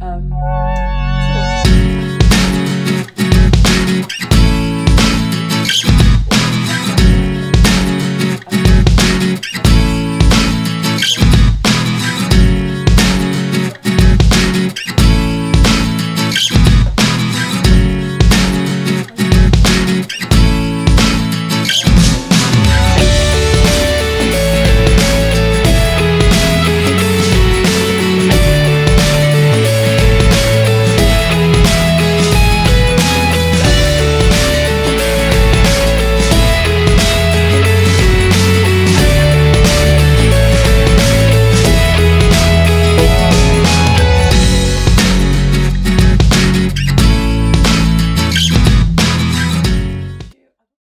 Um,